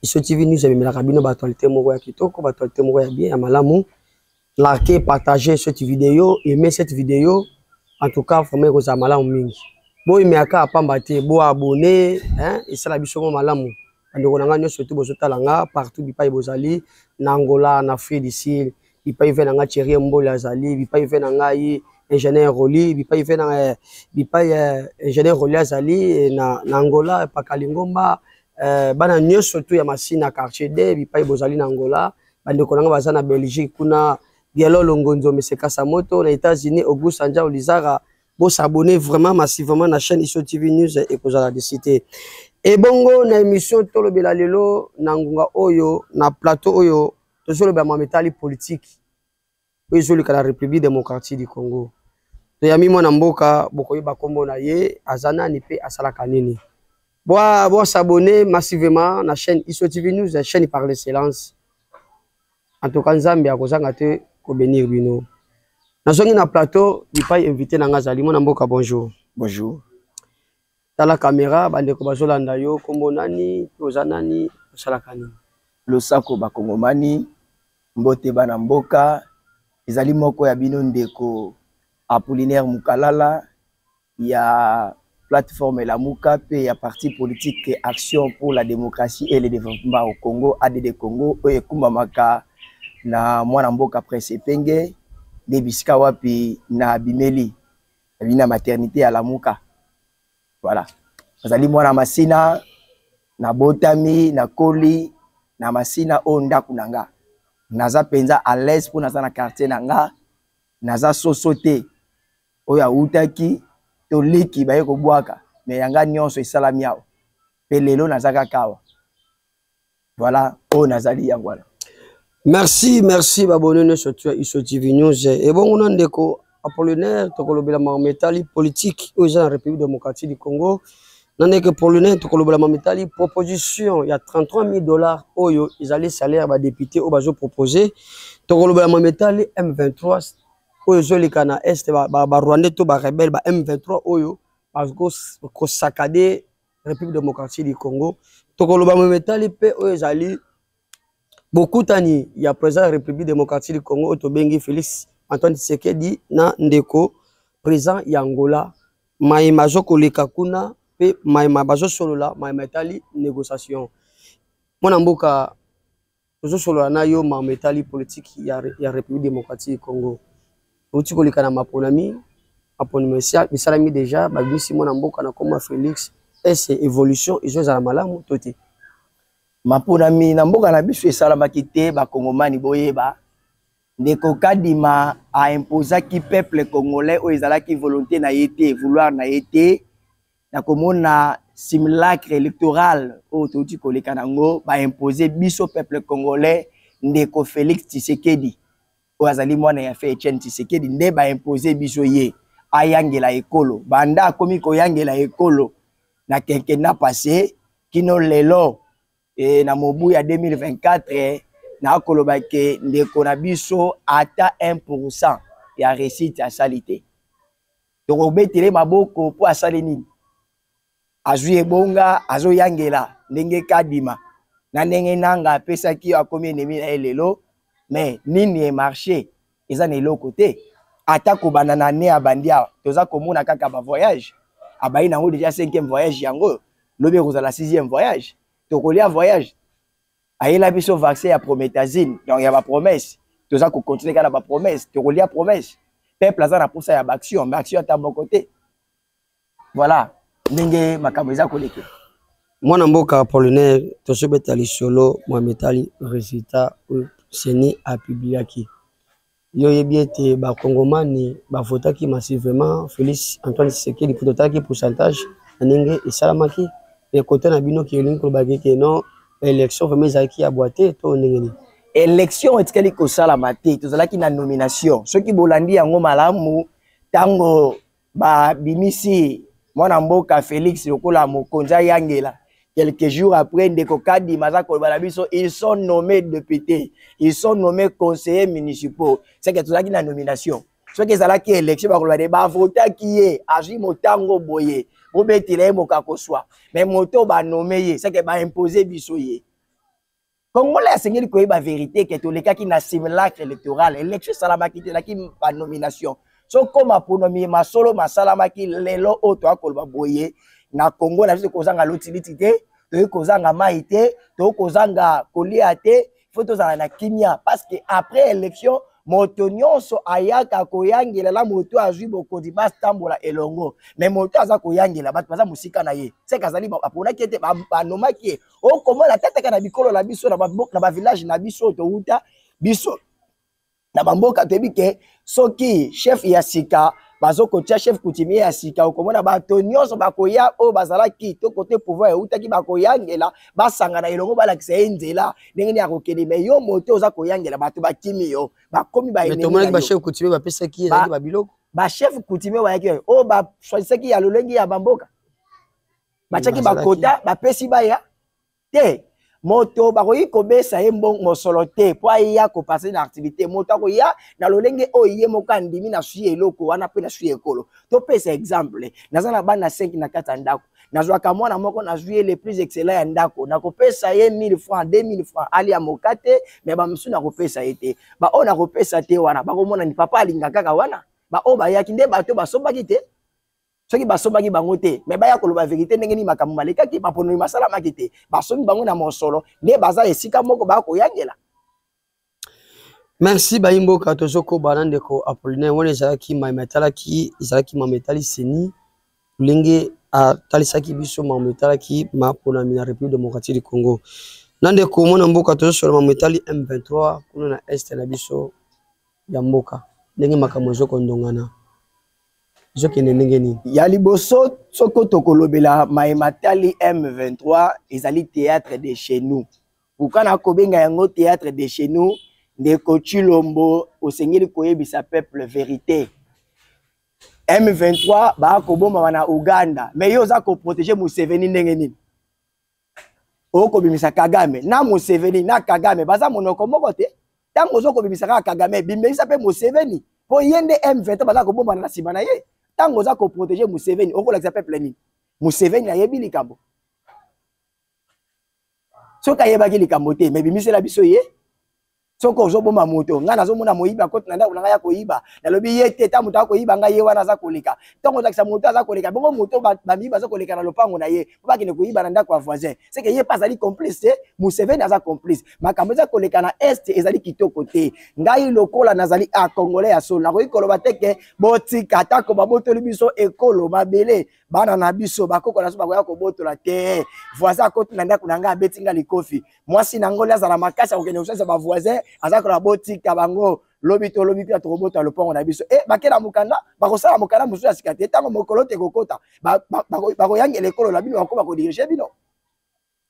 Biso TV News ememelaka bino ba actualité moko ya kitoko, ba actualité moko ya bien, ya malamu. Likez, partagez cette vidéo, aimez cette vidéo. En tout cas, vraiment ekozala malamu mingi. Bo emeaka apamba te, bo abonner, hein, esala biso mo malamu. Bandeko na nga nyonso surtout bozotala nga partout bipai bozali na Angola, na Afrique du Sud, bipai ve na ngai cherie mbole azali bipai ve na ngai ingénieur roli bipai ve na eh, bipai eh, ingénieur roli azali eh, na, na angola pakalingomba eh, bana nyonso tu ya masina quartier d bipai bozali na angola bandeko na ngai baza na belgique kuna Diallo Longonzo Mesekasa Moto na États-Unis Auguste Anja Olizara bo s'abonner vraiment massivement na chaîne ISO TV News et kozala de cité ebongo na émission tolobela lelo na ngunga oyo na plateau oyo tozoloba mama etali politiki oyo ezoleka na république démocratique du congo toyami mwana mboka bokoyeba nkombo na ye aza nani mpe asalaka nini bosabone massivement na chaîne iso tv news ya chaîne par l'excellence en tout cas nzambe akozanga te kobenir bino nazongi na plateau bipai invité na ngai azali mwana mboka bonjour bonjour tala kamera bandeko bazolanda yo nkombo nani oza nani osalaka nini losako bakongomani mbote bana mboka ezali moko ya bino ndeko apollinaire mukalala ya plateforme lamuka mpe ya parti politique action pour la démocratie et le développement au congo add congo oyo ekumbamaka na mwana mboka prince epenge nde bisika wapi na bimeli nabi na maternité ya lamuka voilà nazali mwana masina nabotami nakoli na masina oyo ndako na nga naza mpenza à l'aise mpo naza na quartier na nga naza soso te oyo awutaki to leki baye kobwaka me yanga nyonso esalami awa mpe lelo naza kaka awa voilà oyo nazali yango wana merci merci babone nyonso tua iso tv news ebongo na ndeko apollinaire tokolobela makambo etali politike oyo eza na république démocratique du congo na ndeko apollinaire tokolobela makambo etali proposition ya 33 000 dollars oyo ezali salaire ya badepute oyo bazopropose tokolobela makambo etali m23 oyo ezoleka na est barwandais ba, ba to barebele ba m23 oyo bakosakade république démocratie du congo tokoloba meme etali mpe oyo ezali bokutani ya président ya république démocratie du congo oyo tobengi félix antoine tshisekedi na ndeko président ya angola mai mazo koleka kuna mpe mai bazosolola mai ma etali négociation mwana mboka tozosolola na yo mama etali politiki ya, ya république démocratique congo outi koleka na maponami maponami bisalami deja babimisi mwana mboka na nkoma félix ese évolution ezozala malamu to te maponami na mboka na biso esalamaki te bakongomani boyeba ndeko kadima aimposaki peuple congolais oyo ezalaki volonté na ye te vouloir na ye te na komona simulacre électoral oyo touti koleka nango baimpose biso peuple congolais ndeko félix tshisekedi oyo azali mwana ya fe etienne tshisekedi nde baimpose biso ye ayangela ekolo banda akomi koyangela ekolo na kenkena passe kino lelo e, na mobu ya 2024 nakoloba ke ndeko na biso ata 1 ya resite asali te tokobetele maboko mpo asali nini azwi ebonga azoyangela ndenge kadima na ndenge nanga apesaki yo akomi enemi na ye lelo me nini emarche eza na eloko te ata kobanda na ne abandi awa toza komona kaka bavoyage abayi nango deja cinquième voyage yango lobi ekozala sixième voyage tokolia voyage ayela biso vaccin ya promethazine donc ya bapromesse toza kocontinue kaka na bapromesse tokolia promesse peuple aza na mposa ya baaction mais action ata moko te voilà ndenge makambo eza kolekela mwana mboka apollinaire tozobeta lisolo mwa mitali resultat oyo seni apubliaki Yo oyebi ete ba kongomani ba votaki massivement Felix Antoine Tshisekedi mpo totalaki pourcentage na ndenge esalamaki mais kote na bino ke olingi koloba ke non election vraiment ezalaki ya bwa te to ndenge nini? Election etikali kosalama te, tozalaki na nomination soki bolandi yango malamu ntango babimisi mwana mboka Felix lokola mokonzi ayangela quelques jours après ndeko kadima aza koloba na biso ils sont nommés députés ils sont nommés conseillers municipaux seke tozalaki na nomination soki ezalaki élection bakoloba de bavotaki ye azwi motango boye bobetela ye moka koswa mais moto banome ye seke baimpose biso ye Kongola asengeli koyeba verite ke tolekaki na simulacre electoral election esalamaki te elaki banomination sokoma ponomi masolo masalamaki lelo oyo toya koloba boye na kongo na biso kozanga lotiliti te toyei kozanga mai te toyei kozanga kolia te fo tozala na kimia parce que après election moto nyonso ayaka koyangela na moto azwi bokonzi batambola elongo me moto aza koyangela bato baza mosika na ye seke azali aponaki ete banomaki ye okomona tataka na bikolo na biso na bavillage na biso oyo towuta biso na bamboka toyebi ke soki chef ya sika bazokotia chef coutumier ya sika okomona bato nyonso bakoya oyo bazalaki to kote pouvoir eutaki bakoyangela basangana elongo balakisa ye nzela ndenge nini akokende me yo moto oza koyangela bato bakimi yo bakomi baeneomonaki bachef coutumier bapesaki ye ezalaki babiloko bachef coutumier bayaki oyo baswanisaki ya lolenge ya bamboka batiaki bakota bapesi baya te moto bakoki kobesa ye mosolo te mpo aya kopase na activité moto akoya na lolenge oyo ye moko andimi na sui eloko wana mpe na sui ekolo topesa exemple naza na bana 5 na kati ya ndako nazwaka mwana moko nazwi ye le plus excellent ya ndako nakopesa ye 1000 francs 2000 francs alia moka te me bamosusu nakopesa ye te baoyo nakopesa te wana bakomonani papa alinga kaka wana baoyo bayaki nde bato basombaki te soki basombaki bango te me baya koloba verite ndenge nini makambo malekaki maponoli masalamaki te basombi bango na mosolo nde baza esika moko baya koyangela merci bayi mboka tozokoba na ndeko apolinaire wana ezalaki mama etalaki ezalaki mama etali seni lolenge atalisaki biso mama etalaki maponami na république démocratique du congo na ndeko mwana mboka tozosola mama etali m23 kuna na este na biso ya mboka ndenge makambo ezokondongana ezokende ndenge nini ya liboso soko tokolobela maye matali m23 ezali théâtre de chez nous pourkui nakobenga yango théâtre de chez nous ndeko chilombo osengeli koyebisa peuple verité m23 baa kobomama na uganda mais yo oza koprotege museveni ndenge nini okobimisa kagame na museveni na kagame baza monoko moko te ntango ozo kobimisa kaka kagame bimelisa mpe museveni mpo ye nde m20 baza kobombana na nsima na ye ntango oza koprotege museveni okolakisa peuple nini museveni ayebi likambo soki ayebaki likambo te me bimisela biso ye soki ozoboma moto ngai nazomona moyibi akoti na ndako na ngai ya koyiba nalobi ye te ntango moto akoyiba ngai ye wana aza koleka ntango ozakisa moto aza koleka bongo moto bamiyibi baza koleka na lopango na ye mpo bakende koyiba na ndako ya voisin seke ye mpe azali complice te museveni aza complice makambo eza koleka na est ezali kitoko te ngai lokola nazali a congolais ya solo nakoki koloba te ke botika atako babotoli biso ekolo mabele bana na biso bakoko na biso bakoya kobotola te voisin akoti na ndako na ngai abeti ngai likofi mwasi na ngoli azala makasi akokende kosalisa bavoisin aza kola botika bango lobi to lobi mpe tokobota lopango na biso e eh, bakela mokanda bakosala mokanda mosusu ya sika te ntango mokolo te kokota bakoyangela ekolo na bino bakoma kodirige bino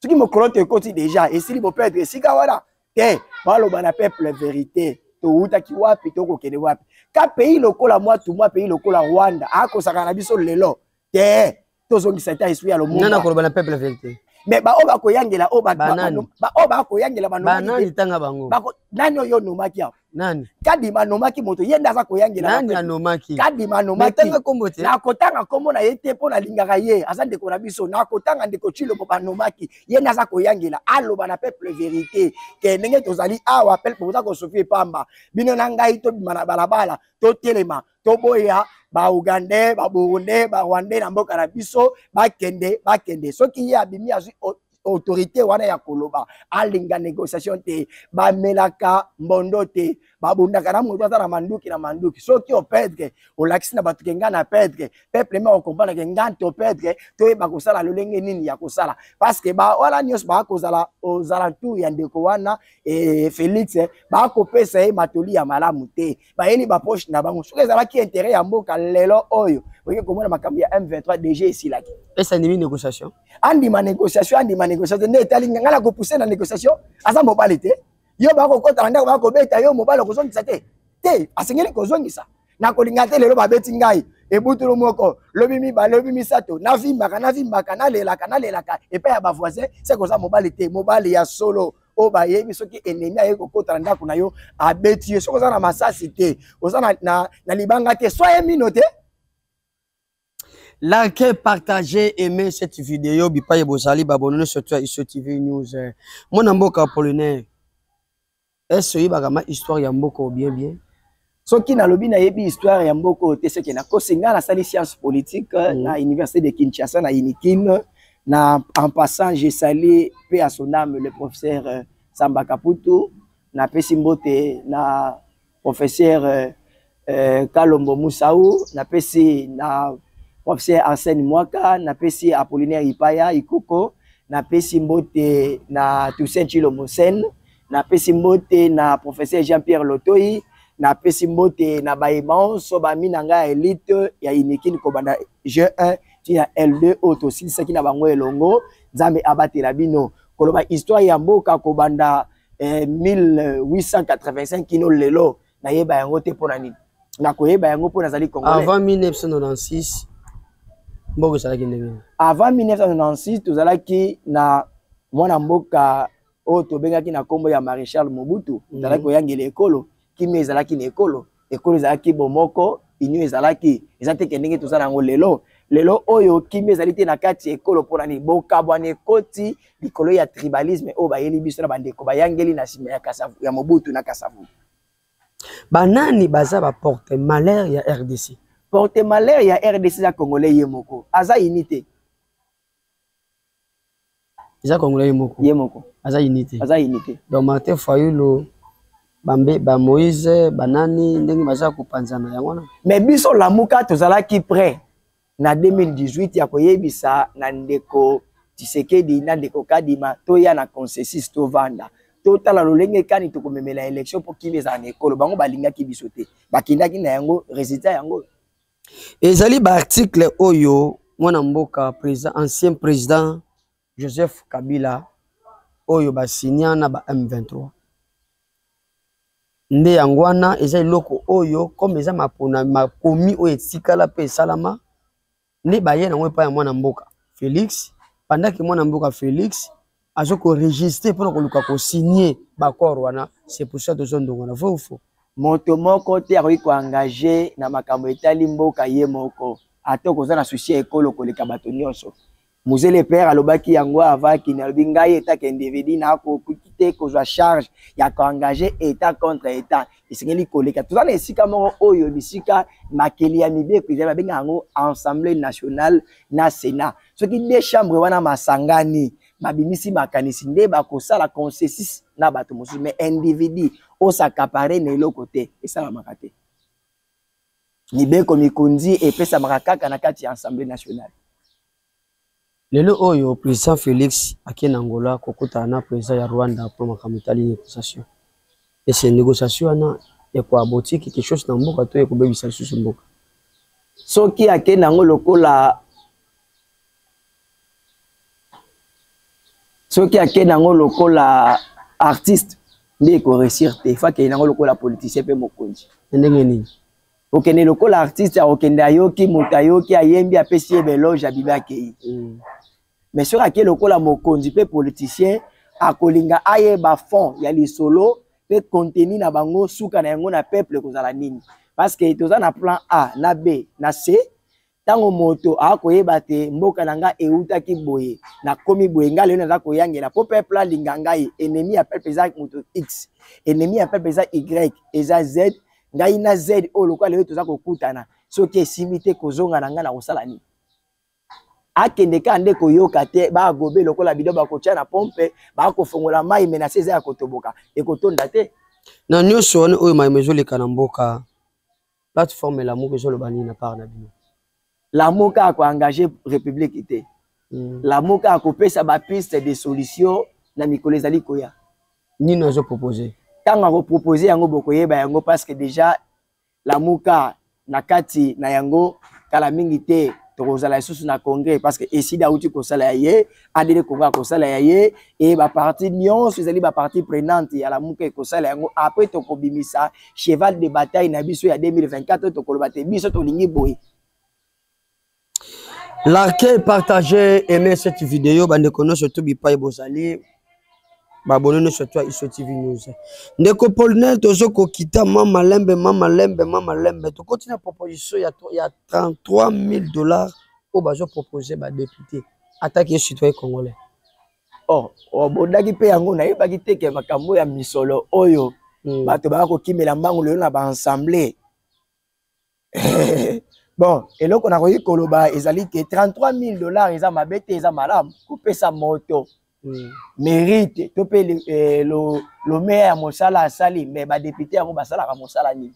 soki mokolo te ekoti deja esili bopetre esika wana te baloba na peuple verite towutaki wapi tokokende wapi ka pays lokola mwatu mwa pays lokola rwanda akosaka na biso lelo te tozongisa ta esprit ya lomona nana koloba na peuple vérité mais baoyo bakoyangela oyo baoyo bakoyangela banani tanga bango nani oyo onomaki awa nani kadima anomaki moto ye nde aza koyangela nani anomaki kadima anomakitanga kombo te nakotanga kombo na ye te mpo nalingaka ye aza ndeko na biso nakotanga ndeko cilomo banomaki ye nde aza koyangela aloba na peuple verité ke ndenge tozali awa peuple boza kosofie pamba bino na ngai tobima na balabala totelema toboya baougandais baburundais barwandais na mboka na biso bakende bakende soki ye abimi azwi autorité wana ya koloba alinga négociation te bamelaka mbondo te babundaka na moto aza na manduki na manduki soki opedre olakisi na bato ke ngai na pedre peuple me okomprana ke ngai nto pedre toyeba kosala lolenge nini ya kosala parce que wana nyonso bakozala ozalantour ya ndeko wana e, félix bakopesa ye matoli ya malamu te bayeli bapoche na bango soki ezalaki intérêt ya mboka lelo oyo oye komona makambo ya m23 dg esilaki esi andimi négociation andima négociation andima négociation nde etali ngai na kopuse na négociation aza mobali te yo baya kokota na ndako baya kobeta yo mobali okozongisa te te asengeli kozongisa nakolinga te lelo babeti ngai ebutulu moko lobi mibale lobi misato navimbaka navimbaka nalelaka nalelaka epai ya bavoisin se koza mobali te mobali ya solo oyo bayebi soki enemi aye kokota na ndako na yo abeti yo soki oza na masasi te oza na, na, na libanga te soye mino te Likez, partagez, aimez cette vidéo. Bipaye Bozali, abonnez surtout à ISO TV News. Mon amboka polonais. Est-ce que vous avez une histoire de Mboko bien bien? soki nalobi nayebi histoire ya mboka oyo te seke nakosi ngai nasali science politique euh, mm. na université de kinshasa na unikin na en passant je sali mpe à son âme le professeur euh, samba kaputu napesi mbote na professeur euh, euh, kalombo musau napesi na professeur arsène mwaka napesi apollinaire ipaya ikoko napesi mbote na toussaint chilombo sene napesi mbote na professeur jean pierre lotoi napesi mbote na baye baonso bami na ngai ya elite ya inikini kobanda g1 ti na l2 oyo tosilisaki na bango elongo nzambe abatela bino koloba histoire ya mboka kobanda eh, 1885 kino lelo nayeba yango te mpo na nini nakoyeba yango mpo nazali congolais avant 1996 mboka ezalaki ndenge avant 1996 tozalaki na mwana mboka oyo tobengaki na nkombo ya maréchal mobutu mhm. ezalaki koyangela ekolo kimia ezalaki na ekolo ekolo ezalaki bomoko union ezalaki eza te ke ndenge toza na yango lelo lelo oyo kimia ezali te na kati ya ekolo mpo na nini bokabwana ekoti likolo ya tribalisme oyo bayeli biso na bandeko bayangeli na nsima ya, ya mobutu na kasavu banani baza baporte malheur ya rdc porte malheur ya rdc ya congolais ye moko aza ini te eza congolais ye moko ye moko aza unité aza unité donc martin fayulu bambe ba moïse banani ndenge baza kopanzana yango wana mais biso lamuka tozalaki près na 2018 ya koyebisa na ndeko tisekedi na ndeko kadima toya na consensus tovanda totala lolenge kani tokomemela élection mpo kimi ezala na ekolo bango balingaki biso te bakendaki na yango résultat yango ezali ba article oyo mwana mboka president ancien president Joseph Kabila oyo ba signa na ba M23 nde yango wana eza eloko oyo comme eza mapona makomi oyo etikala mpe esalama nde baye nango epai ya mwana mboka Felix pendant que mwana mboka Felix azo ko registre pona koluka ko signer ba corps wana c'est pour ça tozo ndongana vrai ou faux moto moko te akoki koengage na makambo etali mboka ye moko ata okoza na susi ya ekolo koleka bato nyonso muzele pere alobaki yango avakini alobi ngai etake individu nakoki te kozwa charge ya koengage etat contre etat esengeli koleka toza na esika moko oyo bisika makeli ya mibeko ezali babenga yango assemblée nationale na sénat soki de chambre wana masangani babimisi makanisi nde bakosala consensus na bato mosusu mais individu osakapare na eloko te esalamaka te mibeko mikonzi epesamaka kaka na kati ya assemblée nationale lelo oyo president felix ake na angola kokutana na president ya rwanda mpo makambo etali négociation ese négociation wana ekoabotiki quelque chose na mboka to ekobebisa lisusu mboka soki akenda yango lokola soki akenda yango lokola artiste nde ekoresir te fo akenda yango lokola politicien mpe mokonzi ndenge nini okende lokola artiste akokende ayoki moto ayoki ayembi apesi ye beloge abibi akei mm. mais soki akei lokola mokonzi mpe politicien akolinga ayeba fond ya lisolo mpe contenu na bango suka na yango na peuple ekozala nini parce que toza na plan a na b na c ntango moto akoyeba te mboka na ngai eutaki boye nakomi boye ngai lelo naza koyangela mpo peuple alinga ngai ennemi ya peuple eza moto x ennemi ya peuple eza y eza z ngai na z oyo lokola lelo toza kokutana soki esimbi te kozonga na ngai na kosala nini akende kaka nde koyoka te bagobe lokola bido bakotya na pompe bakofongola mai menase eza ya kotoboka ekotonda te na nyonso wana oyo mai mezoleka na mboka plateforme lamuka ezoloba nini na part na bino lamuka akoengage république te mm. lamuka akopesa bapiste de solution na mikolo ezali koya nini azo propose ntango akopropose yango bokoyeba yango parce que déjà lamuka na kati na yango kala mingi te tokozala lisusu na congrès parce que esida auti kosala ya ye adele congo akosala ya ye e baparti nyonso ezali baparti prenante ya lamuka ekosala yango apres tokobimisa cheval de bataille na biso ya 2024 tokoloba te biso tolingi boye larke partage aime cette video bandeko nyonso to bipai bozali babone nyonso to ya iso tv news ndeko polnel tozo kokita mama lembe mama lembe mama lembe tokoti na proposition ya, ya 33 000 dollars oyo bazopropose badepute ataki ye citoyen congolais or oh, obodaki mpe yango nayebaki te ke makambo ya misolo oyo mm. bato baya kokimela mbangu lelo na baensemble bon eloko nakoki koloba ezali ke 33 000 dollars eza mabe te eza malamu kopesa moto mm. mérite to mpe eh, lomeya ya mosala asali mais badepute yango basalaka mosala nini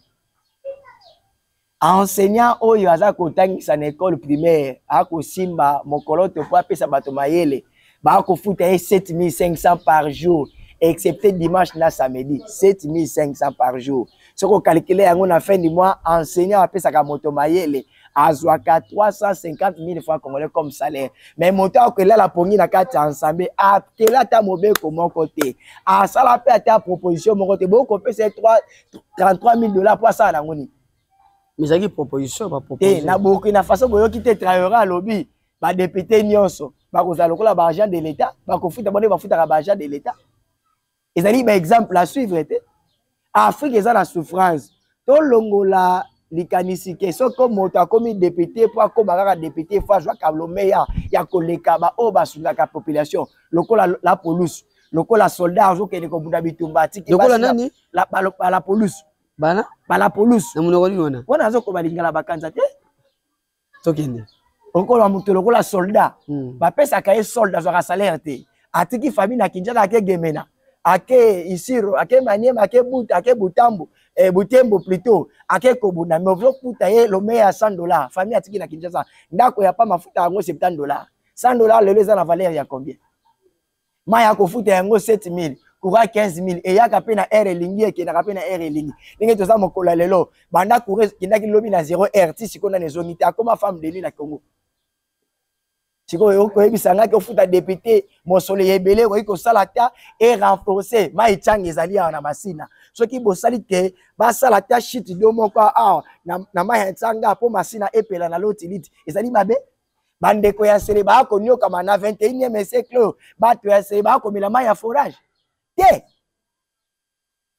enseignant oyo aza kotangisa na ekole primaire akosimba mokoloto mpo apesa bato mayele bakofuta ye 7500 par jour excepté dimanche na samedi 7500 par jour soki okalkile yango na fin du mois enseignant apesaka moto mayele azwaka 350 000 francs congolais comme salaire mais moto akoelala pongi na kati ya ensemble akela ata mobeko moko te asala mpe ata proposition moko te bokopesa ye 33 000 dollars mpo asala nango nini mais ezalaki proposition ya bapropose na burkina faso boyoki te traore alobi badepute nyonso bakozala lokola baagent de l'état bakofuta bone bafutaka baagent de l'état ezali baexemple à suivre te afrique eza na souffrance tolongola likanisi ke soki moto akomi depute mpo akoma kaka depute fo azwaka lomeya ya koleka baoyo basungaka population lokola la poluse lokola soldat azokende kobunda bitumba atiki lokola nani la, la, la, la poluse bana balapolusu na monoko nini wana wana azokoba lingala bakanza te tokende okola moto lokola soldat hmm. bapesaka ye solde azwaka salaire te atiki famille na kinjana ake gemena ake isiro ake maniema ake buta ake butambo eh, butembo plutot ake kobunda me ozokuta ye lome ya 100 dollar famille atiki na kinshasa ndako ya pa mafuta yango 70 dollar 100 dollar lelo eza na valeur ya combien mai ya kofuta yango 7000 courant 15000 eyaka mpe na aire elingi ekendaka mpe na aire elingi ndenge toza mokolo ya lelo banda courant ekendaki lobi na 0 aire ti sikoyo nani ezongi te akoma femme deli na congo sikoyo koyebisa ngaki ofuta depute mosolo ya ebele ekoki kosala ata e renforce mai canga ezali awa na masina soki bosali te basala ata shit do moko awa na, na mai ya nsanga mpo masina epela na lotilite ezali mabe bandeko ya sele baya koniokama na 21e siècle oyo bato ya sele baya komela mai ya forage te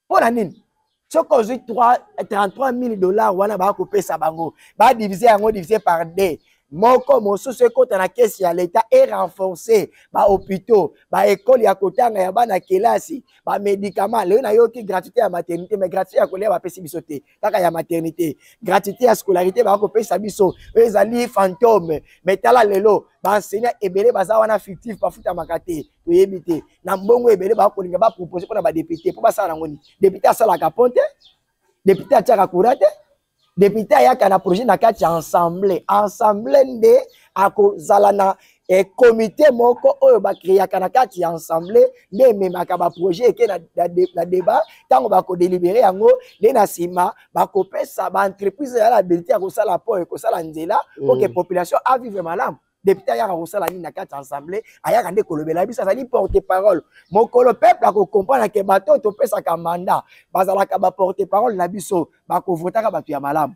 mpo na nini soki ozwi 33 000 dollars wana baya kopesa bango badivise yango divise par d moko mosusu ekota na kesi ya leta erenforce bahopitaux baekole ya kotanga ya bana kelasi bamedikama lelo nayoki gratuité ya maternité mais gratuité ya kolia bapesi biso te kaka ya maternité gratuité ya scolarité baya kopesa biso oyo ezali fantôme mais tala lelo baenseignant ebele baza wana fictif bafutamaka te toyebi te na mbongo ebele baya kolinga bapropose mpo na badepute mpo basala nango nini depute asalaka mpo te depute atiaka coura te depute ayaka na projet na kati ya ensemble ensemble nde akozala na e comité moko oyo bakreaka na kati ya ensemble nde ememaka baprojet eke na, na, de, na debat ntango bakodelibere yango nde na nsima bakopesa baentreprise ya labilite ya kosala mpo ekosala nzela mpo ke mm. population avivre malamu depute ayaka kosala nini na kati ya ensemble ayaka nde kolobela biso azali porte parole mokolo peuple akokomprana ke bato oyo topesaka mandat bazalaka baporte parole na biso bakovotaka bato ya malamu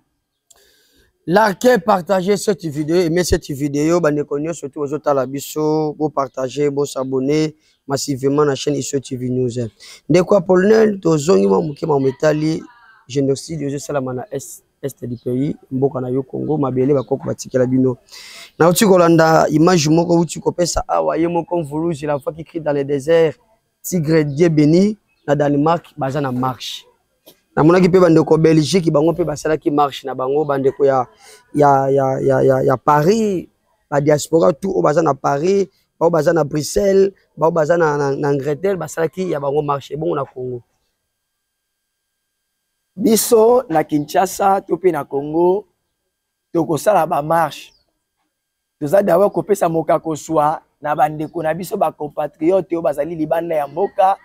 Larke partage cette video aime cette video bandeko nyonso tu ozotala biso bopartage bosabone massivement na chaîne iso tv news ndeko apollinaire tozongi mwa moke mamo etali génocide ezosalama na est est du pays mboka na yo congo mabele bakoko batikela bino nauti kolanda image moko uti kopesa awa ye moko mvuluzi la fois qui crie dans le désert tigre dieu beni na danemark baza na marche namonaki mpe bandeko belgique bango mpe basalaki marche na bango bandeko ya, ya, ya, ya, ya, ya paris badiaspora tout oyo baza na paris baoyo baza na bruxelles baoyo baza na, na, na angleterre basalaki ya bango marche ebongo na congo biso na kinshasa to mpe na congo tokosala bamarshe toza dawa kopesa mokako swa na bandeko na biso bacompatriote oyo bazali libanda ya mboka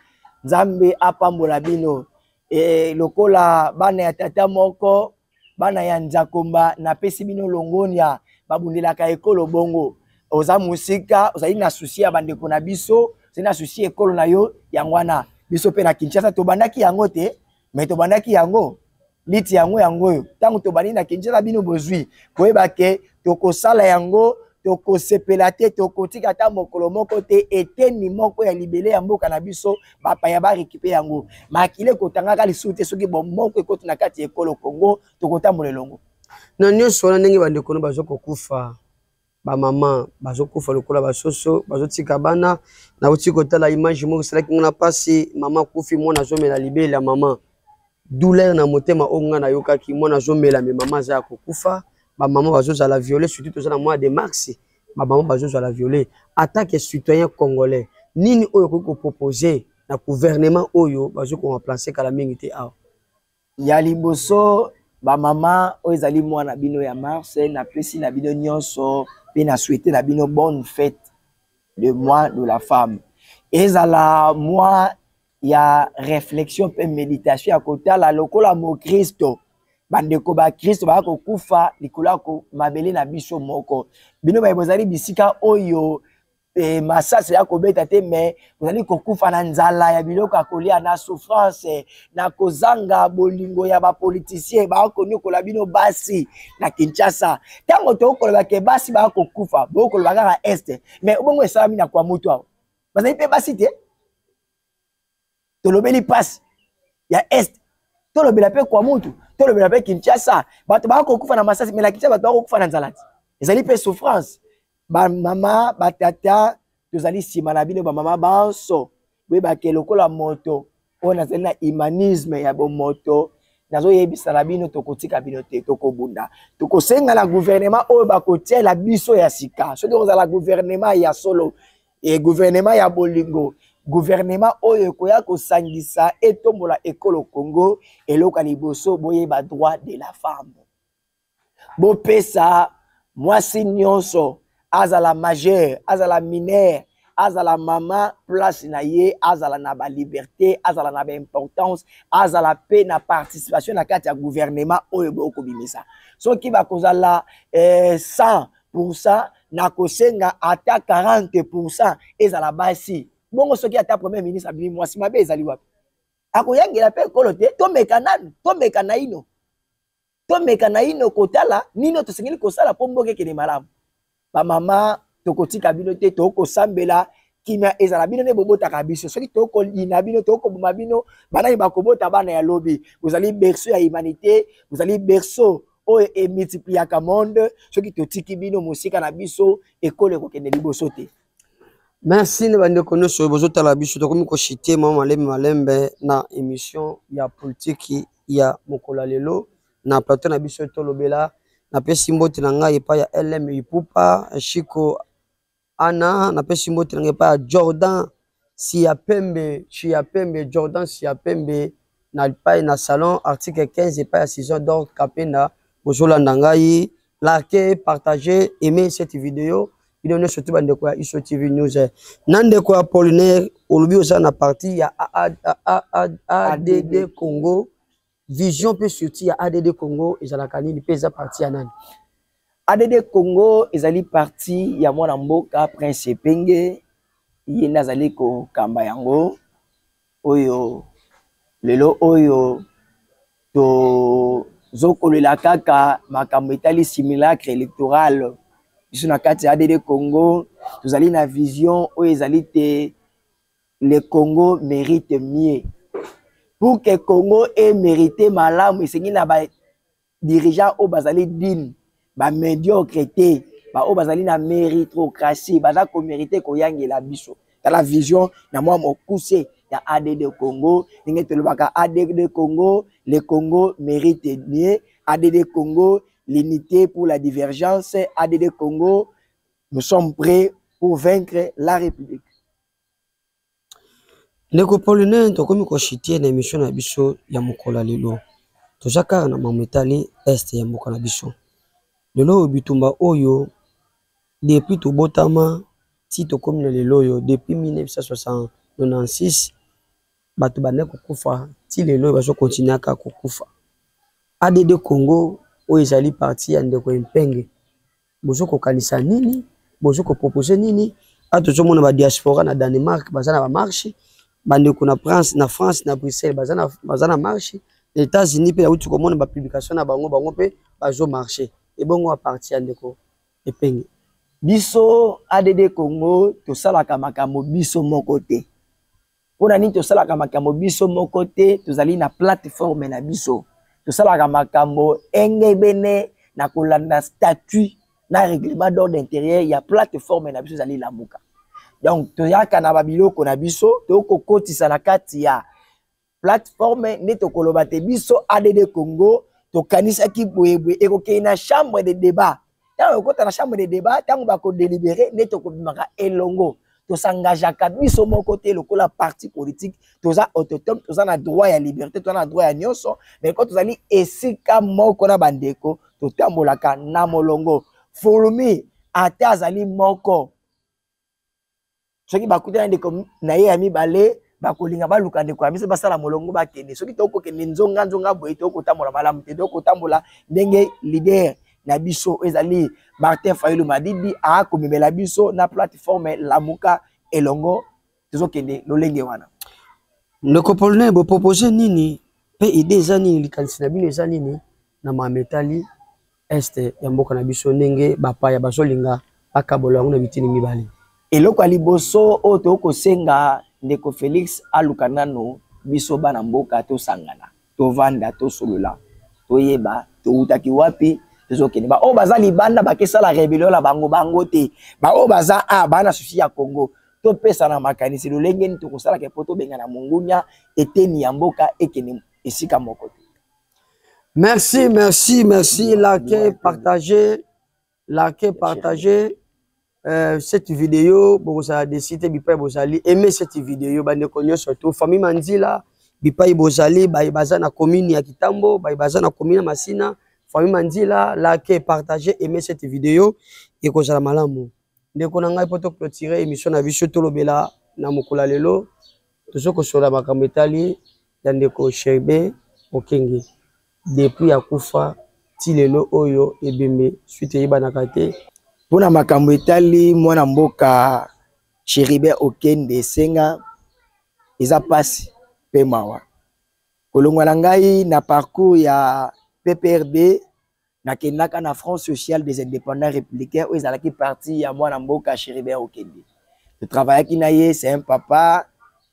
nzambe apambola bino e, lokola bana ya tata moko bana ya nzakomba napesi bino longonia babundelaka ekolo bongo oza mosika ozali na susi ya bandeko na biso ozali na susi ekolo na yo yango wana biso mpe na kinshasa tobandaki yango te me tobandaki yango liti yango yango oyo ntango tobandi na kinshasa bino bozwi koyeba ke tokosala yango tokosepela te tokotika ata mokolo moko te eteni moko ya libele ya mboka na biso bapaya barekipe yango makila ekotangaka lisusu te soki bomoko ekoti na kati ya ekolo kongo tokotambola elongo na nyonso wana ndenge bandeko no baza kokufa bamama bazokufa lokola basoso bazotika bana nauti kotala image moko esalaki ngai na mpasi mama akufi mwana azomela libele ya mama douleur na motema oyo ngai nayokaki mwana azomela me mama aza ya kokufa bamama bazozala viole surtout toza na mois de mars bamama bazozala viole atake citoyen congolais nini oyo okoki kopropose na gouvernement oyo bazoki komaplanse kala mingi te awa ya liboso bamama oyo ezali mwana bino ya mars napesi na bino nyonso mpe na swete na bino bonne fete de mois de la femme ezala mwa ya reflexion mpe meditation ya kotala lokola mokristo bandeko bakristo baya kokufa likolo ya mabele na biso moko bino baye bozali bisika oyo e, masasi ya kobeta te me ozali kokufa na nzala ya biloko ya kolia na souffrance na kozanga bolingo ya bapolitisien baya konyokola bino basi na kinshasa ntango tokoloba ke basi baya kokufa bokoloba kaka este me obongo esalami na kwa moto awa bazali mpe basi te tolobeli mpasi ya est tolobela mpe kwa mutu tolobela mpe kinshasa bato baya kokufa na masasi mela kinshasa bato baya kokufa na nzala ti ezali mpe souffrance bamama batata tozali nsima na bino bamama banso boyebake lokola moto oyo nazali na humanisme ya bomoto nazoyebisa na bino tokotika bino te tokobunda tokosenga na guvernema oyo bakotiela biso ya sika soki ozala guvernema ya solo e guvernema ya bolingo guvernema oyo ekoya kosangisa etombola ekolo congo eloko ya liboso boyeba droit de la femme bopesa mwasi nyonso azala majeur azala minere azala mama place na ye azala na baliberte azala na baimportance azala mpe na participation na kati ya guvernema oyo bokobimisa soki bakozala eh, 100 pourcent na kosenga ata 40 pourcent ezala basi bongo soki ata premier ministre abimi mwasi mabe ezali wapi akoyangela mpe ekolo te tomeka nanu tomeka naino tomeka naino kotala nini tosengeli kosala mpo mboka ekende malamu bamama tokotika bino te tokosambela kimia ezala bino nde bobotaka biso soki tokolina bino tokoboma bino banani bakobota bana ya lobi bozali berceau ya humanité bozali berceau oyo emultipliaka monde soki totiki bino mosika na biso ekolo ekokende liboso te merci na bandeko nyonso oyo bozotala biso tokomi koshite mwa malembe malembe na émission ya politiki ya mokolo ya lelo na plateau na biso tolobela napesi mbote na ngai epai ya lm ipupa chiko Ana napesi mbote na ngai epai ya Jordan siya pembe siya pembe Jordan siya pembe na epai na salon article 15 epai ya saison d'or kapenda bozolanda ngai like partage aime cette video bino nyonso tu bandeko ya iso tv news na ndeko ya polinaire olobi oza na parti ya add congo vision mpe surtout ya add congo ezalaka nini mpe eza parti ya nani add congo ezali parti ya mwana mboka prince epenge ye nde azali kokamba yango oyo lelo oyo tozokolela kaka makambo etali simulacre électoral biso na kati ya add congo tozali na vision oyo ezali te le congo merite mieux pour que congo e merite malamu esengi na ba dirigeant oyo bazali digne bamediocre te baoyo bazali na meritocratie baza komerite koyangela biso tala vision na mwa mokuse ya add congo ndenge tolobaka add congo le congo merite mieux add congo l'unité pour la divergence add congo nous sommes prêts pour vaincre la république Ndeko Paulin tokomi ko chute na emission na biso ya mokolo ya lelo toza kaka na makambo etali Est ya mboka na biso lelo oyo bitumba oyo depuis tobotama ti tokomi na lelo oyo depuis 1996 bato banda kokufa ti lelo oyo bazo continue kaka kokufa ADD Congo oyo ezali parti ya ndeko Mpenge bozo kokanisa nini bozo kopropose nini a tozomona badiaspora na danemark baza na bamarche bandeko na france na france na bruxelles baza na, baza na marche na états-unis mpe nauti komona bapublication na bango bango mpe bazo marche ebongo aparti ya ndeko epenge biso add congo tosalaka makambo biso moko te mpo na nini tosalaka makambo biso moko te tozali na plateforme na biso tosalaka makambo engebene na kolanda statut na règlement d'ordre intérieur ya plateforme na biso ezali lamuka donc toyaka na babiloko na biso tokokotisa na kati ya plateforme nde tokoloba te biso add congo tokanisaki boyeboye ekokei na chambre de débat ntango okota na chambre de débat ntango bakodelibere nde tokobimaka elongo tosangageaka biso moko te lokola parti politique toza autotome toza na droit ya liberté toza na droit ya nyonso mai ko tozali esika moko na bandeko totambolaka na molongo fulmi ata azali moko soki bakutana ndeko na ye ya mibale bakolinga baluka ndeko ya miso basala molongo bakende soki tokokende nzonga nzonga boye tokotambola malamu te tokotambola ndenge lider na biso ezali martin fayulu madidi akomemela biso na plateforme lamuka elongo tozokende lolenge wana ndeko polnai bopropose nini mpe ide eza nini likanisi na bino eza nini na mametali est ya mboka na biso ndenge bapaya bazolinga bakabola yango na bitini mibale eloko ya liboso oyo tokoki kosenga ndeko felix aluka nano biso bana mboka tosangana tovanda tosolola toyeba towutaki wapi tozokende baoyo baza libanda bakesala rebelio na bango bango te baoyo baza a baa na susi ya congo topesana makanisi lolenge nini tokosalaka mpo tobengana mongunya eteni ya mboka ekende esika moko te Merci, merci, merci. Likez, partagez, likez, partagez euh, cette vidéo. Bon, vous avez décidé, bipai bozali. Aimez cette vidéo, bande konyo surtout. Famille Manzila, bipai bozali, bayi baza na commune ya Kitambo, bayi baza na commune Masina. Famille Manzila, likez, partagez, aimez cette vidéo. Et qu'on la malamu. Ndeko na ngai poto clôturer émission na biso tolobela na mukula lelo. tozo kosola makambo etali ya ndeko Sherbe Mokenge depuis akufa ti lelo oyo ebembe suite eyebanaka te mpo na makambo etali mwana mboka Cheribe Okende esenga eza pasi mpe mawa kolongwa na ngai na parcours ya PPRD nakendaka na front social des indépendants républicains oyo ezalaki parti ya mwana mboka chéribin okende totravaillaki na ye c'est un papa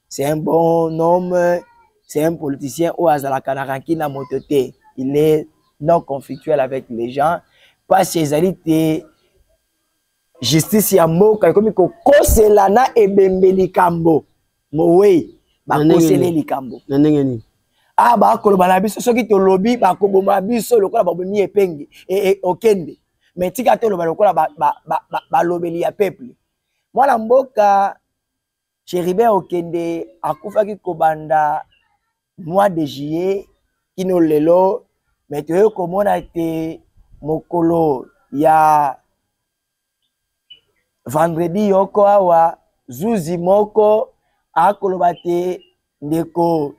c'est un bon homme c'est un politicien oyo azalaka na ranki na moto te il est non conflictuel avec les gens mpasi ezali te justice ya mboka ekomi kokosela na ebembe likambo mowei bakosele likambo na ndenge nini a ah, bakoloba na biso soki tolobi bakoboma biso lokola babomi epenge e, e, okende me tika toloba lokola balobeli ba, ba, ba, ya peuple mwana mboka Chérubin Okende akufaki kobanda mois de juillet kino lelo me toye komona te mokolo ya vendredi yoko awa zuzi moko akoloba te ndeko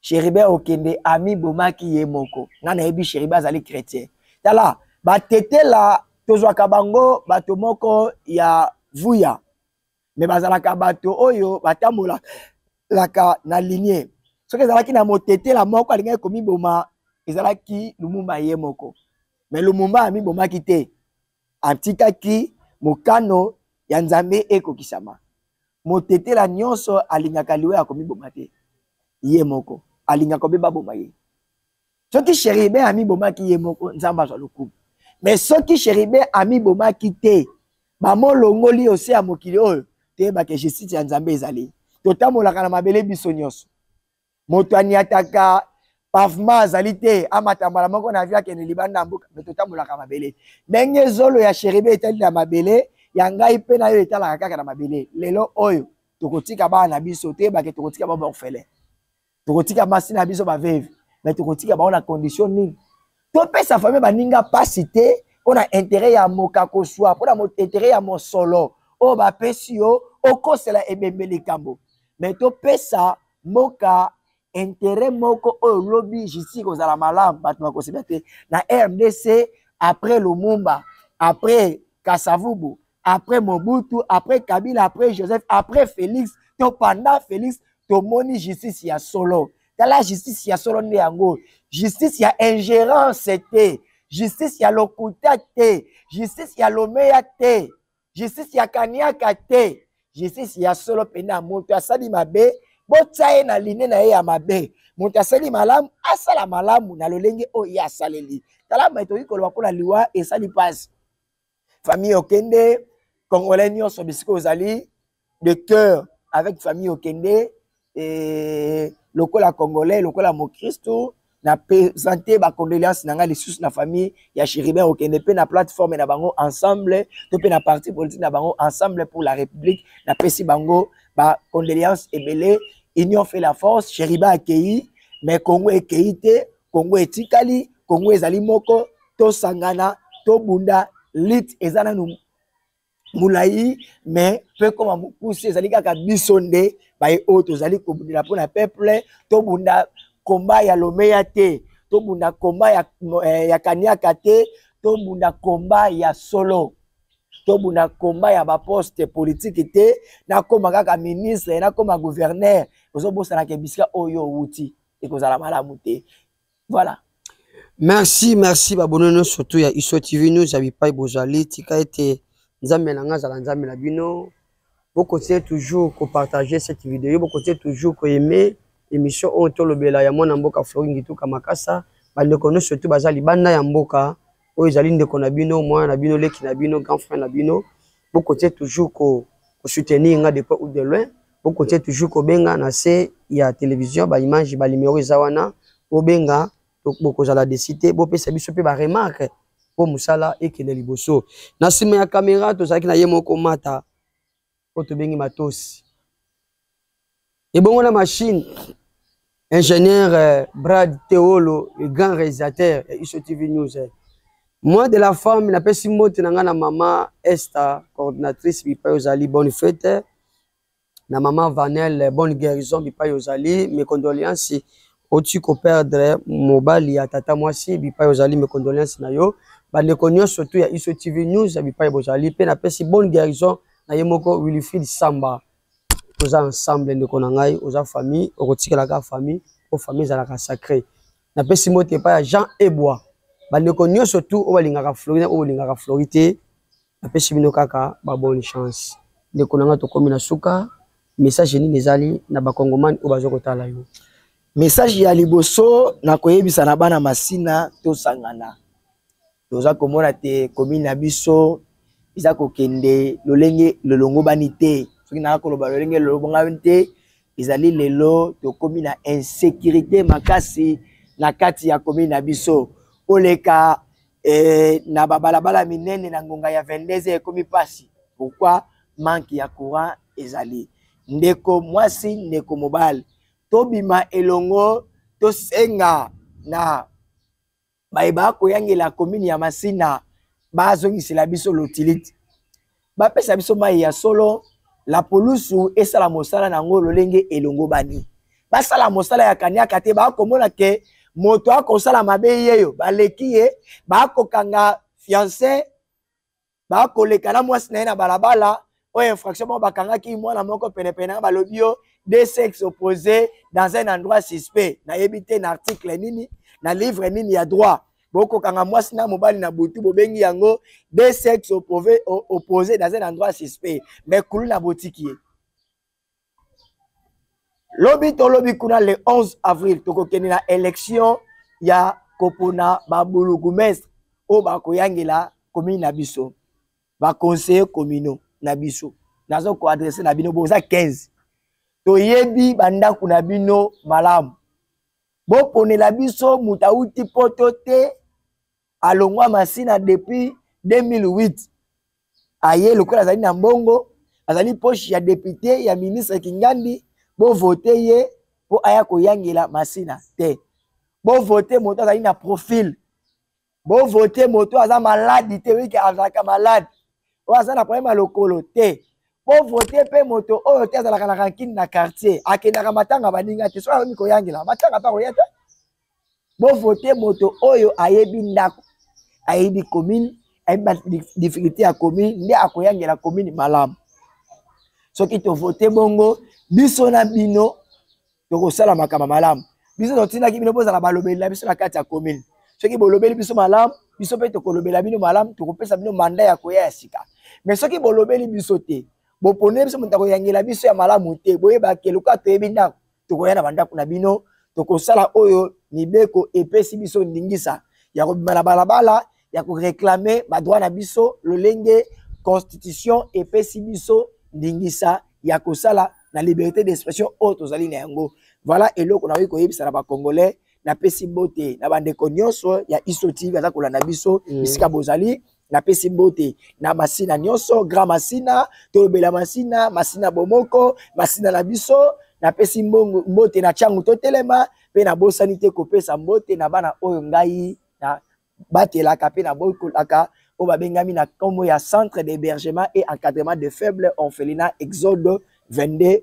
Chérubin Okende amibomaki ye moko nga nayebi Chérubin azali chrétien tala batetela tozwaka bango bato moko ya vuya mais bazalaka bato oyo batambolaka na linie soki ezalaki na motetela moko alingaki komiboma ezalaki lumumba ye moko mais lumumba amibomaki te atikaki mokano ya nzambe ekokisama motetela nyonso alingaka liwa ya komiboma te ye moko alingaka obe baboma ye soki sheribe amibomaki ye moko nzambe azwa lokumu me soki sheribe amibomaki te bamolongoli ose ya mokili oyo toyebaka justice ya nzambe ezali totambolaka na mabele biso nyonso moto aniataka pavement azali te amata mbala moko na avio akende libanda ya mboka me totambolaka mabele ndenge zolo ya sheribe etali na mabele ya ngai mpe na yo etalaka kaka na mabele lelo oyo tokotika bana na biso toyebake tokotika babaorfele tokotika basi na biso baveve me tokotika bango na condition nini topesa famille baninga mpasi te mpo na intere ya mokakoswa mpo na intere ya mosolo oyo bapesi yo okosela ebembe likambo me topesa mboka intere moko oyo lobi justice kozala malamu bato bakosepela te na rdc après lumumba après kasavubu après mobutu après kabila après joseph après félix to panda félix tomoni justice ya solo tala justice ya solo nde yango justice ya ingérence te justice ya lokuta te justice ya lomeya te justice ya kaniaka te justice ya solo mpenza moto asali mabe botya ye na line na ye ya mabe moto asali malamu asala malamu na lolenge oyo ye asaleli tala mai tokoki koloba mpo na liwa esali mpasi famille okende congolais nyonso bisika ozali de cœur avec famille okende e, lokola congolais lokola mokristu na présente bacondoléance na ngai lisusu na famille ya chéribin okende mpe na plateforme na bango ensemble to mpe na parti politique na bango ensemble pour la république napesi bango bacondoléance ebele union fait la force chéribin akei mais congo ekei te kongo etikali kongo ezali moko tosangana tobunda lit eza nanu molai me mpo ekoma mokusi ezali kaka biso nde baye oyo tozali kobundela mpo na peuple tobunda komba ya lomeya te tobunda komba ya, eh, ya kaniaka te tobunda komba ya solo tobunda komba ya baposte politiki te nakoma kaka ministre nakoma guverner ozobosanaka bisika oyo owuti ekozala malamu te voilà merci merci babono nyonso to ya iso tv news ya bipai bozali tika ete nzambe na ngai azala nzambe na bino bokontinue toujours kopartage cette video bokontinue toujours koaime émission oyo tolobela ya mwana mboka flori ngituka makasa bandeko nyonso to baza libanda ya mboka oyo ezali ndeko na bino mwana na bino leki na bino grand frère na bino bokontinue toujours ko, ko soutenir nga de près ou de loin bokontinue toujours kobenga na se ya television baimage banimero eza wana bobenga bokozala desi te bopesa biso mpe baremarke mpo mosala ekende liboso na nsima ya kamera tozalaki na ye moko mata oyo tobengi matosi ebongo na mashine Ingénieur euh, Brad Teolo, le grand réalisateur ya Iso TV News. Moi de la femme, napesi mbote na nga na mama Esther, coordinatrice bipai ozali bonne fête. Na mama Vanel, bonne guérison bipai ozali, mes condoléances. Oti ko perdre mobali ya tata mwasi bipai ozali, mes condoléances na yo. Bandeko nyonso tu ya Iso TV News bipai bozali pe napesi bonne guérison na ye moko Wilfried Samba. toza ensemble ndeko na ngai oza famille okotikala kaka famille po famille ezalaka sacré napesi mbote epai ya jean ebwa bandeko nyonso tu oyo balingaka flori na oyo bolingaka flori te napesi bino kaka babonne chance ndeko na ngai tokomi na suka message nini ezali na bakongomani oyo baza kotala yo message ya liboso nakoyebisa na bana masina tosangana toza komona te commune na biso eza kokende lolenge lolongobani te soki naya koloba lolenge lolongobani te ezali lelo tokomi na insécurité makasi na kati ya commune na biso oleka eh, na babalabala minene na ngonga ya 22 ekomi mpasi pourquoi manque ya courant ezali ndeko mwasi ndeko mobali tobima elongo tosenga na baye baa koyangela komini ya masina bazongisela biso lotiliti bapesa biso mai ya solo lapolusu esala mosala na yango lolenge elongobani basala mosala ya kaniaka te bakomona ke moto akosala mabe yeyo baleki ye bakokanga fiance bakoleka na mwasi na ye na balabala oyo infraction moko bakangaki mwana moko penepene na balobi yo deux sexes opposés dans un endroit suspect nayebi te na article nini na livre nini ya droit bokokanga mwasi na mobali na butu bobengi yango deux sexes opposés dans un endroit suspect mais kulu na botiki ye lobi tolobi kuna le 11 avril tokokende na élection ya kopona babulugumestre oyo bakoyangela komini na biso baconseiller communaux na biso nazo koadresse na bino boza 15 toyebi bandako na bino malamu boponela biso moto auti poto te alongwa masina depuis 2008 aye lokola azali na mbongo azali poche ya depute ya ministre kingandi bovote ye mpo aya koyangela masina te bovote moto azali na profil bovote moto aza maladi te oyike azalaka maladi oyo aza na problème ya lokolo te bovote mpe moto oyo te azalaka na rankine na quartier akendaka matanga baninga te soki akomi koyangela matanga mpe akoya te bovote moto oyo ayebi ndako ayebi commune ayebi badifficulté ya commune nde akoyangela commune malamu soki tovote bongo biso na bino tokosala makambo malamu biso totindaki bino bozala balobeli na biso na kati ya commune soki bolobeli biso malamu biso mpe tokolobela bino malamu tokopesa bino manda ya koya ya sika me soki bolobeli biso te boponeli biso moto akoyangela biso ya malamu te boyebake lokola toyebi ndako tokoya na bandako na bino tokosala oyo mibeko epesi biso ndingisa ya kobima na balabala ya koreklame badroit na biso lolenge constitution epesi biso ndingisa ya kosala na liberté d'expression oyo tozali na yango voilà eloko nakoki koyebisa na bacongolais napesi mbote na bandeko nyonso ya iso tv aza kolanda biso mm. bisika bozali napesi mbote na masina nyonso grand masina tolobela masina masina bomoko masina na biso napesi mbote na ntango totelema mpe nabosani te kopesa mbote na bana oyo ngai na batelaka mpe nabokolaka oyo babengami na nkombo ya centre d'hébergement et encadrement de faible orphelina exode 22